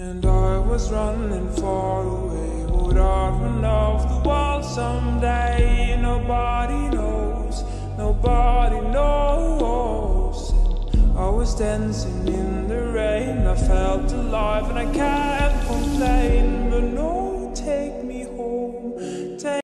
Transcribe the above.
And I was running far away. Would I run off the wall someday? Nobody knows, nobody knows. And I was dancing in the rain. I felt alive and I can't.